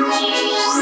you.